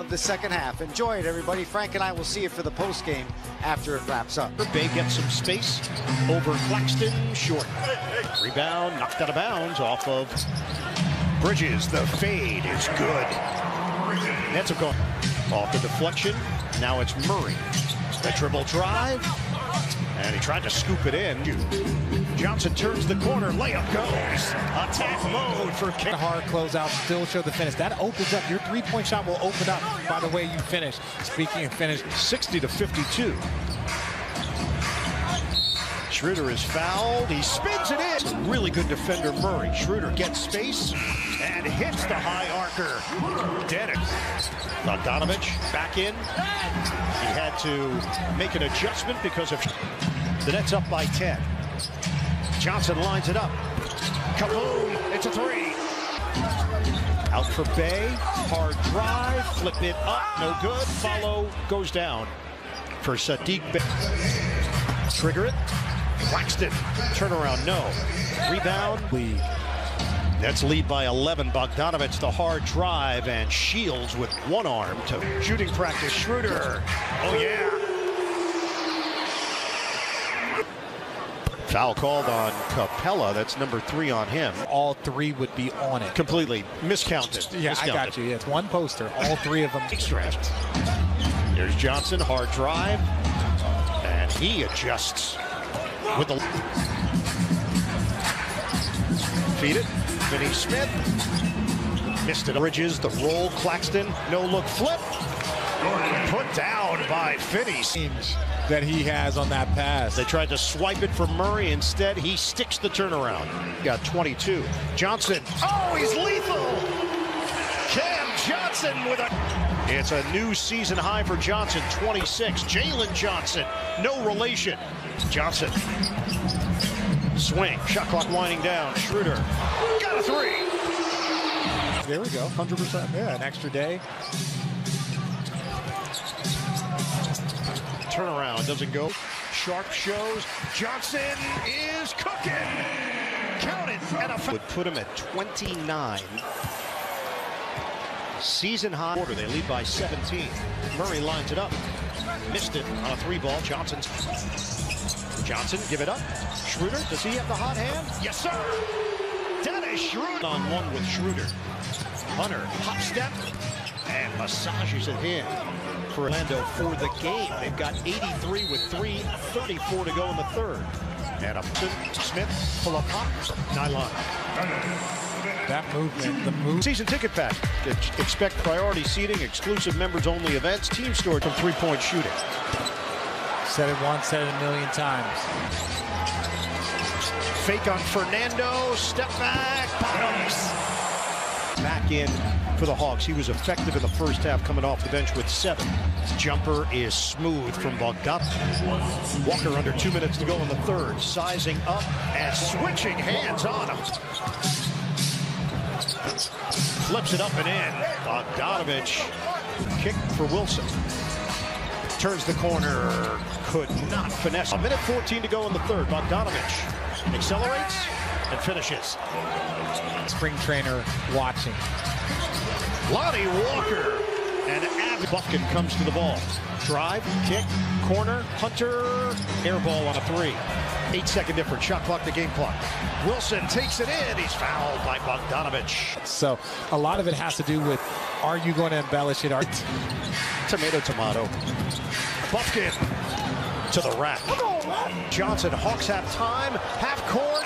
of the second half. Enjoy it, everybody. Frank and I will see you for the post game after it wraps up. Bey gets some space over Claxton, short. Rebound, knocked out of bounds off of Bridges. The fade is good. Nets are going off the deflection. Now it's Murray. The dribble drive. And he tried to scoop it in. Johnson turns the corner. Layup goes. Attack mode for King. Hard closeout, still show the finish. That opens up. Your three-point shot will open up by the way you finish. Speaking of finish. 60 to 52. Schroeder is fouled. He spins it in. Really good defender, Murray. Schroeder gets space and hits the high archer. Dennis. Bogdanovic back in. He had to make an adjustment because of the Nets up by 10. Johnson lines it up. Kaboom! It's a three. Out for Bey. Hard drive. Flip it up. No good. Follow goes down for Saddiq Bey. Trigger it. Claxton. Turnaround. No. Rebound. Lead. Nets lead by 11. Bogdanovic the hard drive and Shields with one arm to shooting practice. Schroeder. Oh yeah. Foul called on Capela. That's number three on him. All three would be on it. Completely miscounted. Yeah, miscounted. I got you. It's one poster. All three of them. Stretched. Here's Johnson, hard drive. And he adjusts with the feed it. Finney-Smith. Missed it. Bridges, the roll. Claxton, no look flip. Put down by Finney. That he has on that pass. They tried to swipe it for Murray. Instead, he sticks the turnaround. Got 22. Johnson. Oh, he's lethal. Cam Johnson with a. It's a new season high for Johnson, 26. Jalen Johnson, no relation. Johnson. Swing. Shot clock winding down. Schroeder. Got a three. There we go. 100%. Yeah, an extra day. Turnaround doesn't go. Sharp shows. Johnson is cooking. Count it. And a would put him at 29. Season high. order. They lead by 17. Murray lines it up. Missed it on a three ball. Johnson's. Johnson, give it up. Schroeder, does he have the hot hand? Yes, sir. Dennis Schroeder on one with Schroeder. Hunter, hop step, and massages it in for Orlando for the game. They've got 83 with 3.34 to go in the third. And Upton, Smith, pull up hop, nylon. That movement, the move. Season ticket pack. Expect priority seating, exclusive members only events, team store from three point shooting. Said it once, said it a million times. Fake on Fernando, step back, bottoms. Back in for the Hawks. He was effective in the first half, coming off the bench with seven. His jumper is smooth from Bogdat. Walker under two minutes to go in the third, sizing up and switching hands on him. Flips it up and in. Bogdanovic kick for Wilson. Turns the corner, could not finesse. A minute 14 to go in the third. Bogdanovic accelerates and finishes. Spring trainer watching. Lonnie Walker and Ab Bufkin comes to the ball. Drive, kick, corner, Hunter, air ball on a three. Eight second difference, shot clock to game clock. Wilson takes it in. He's fouled by Bogdanovic. So a lot of it has to do with are you going to embellish it? Are tomato, tomato. Bufkin to the rack. Johnson, Hawks have time. Half court.